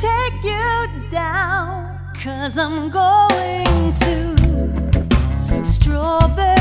take you down, cause I'm going to strawberry.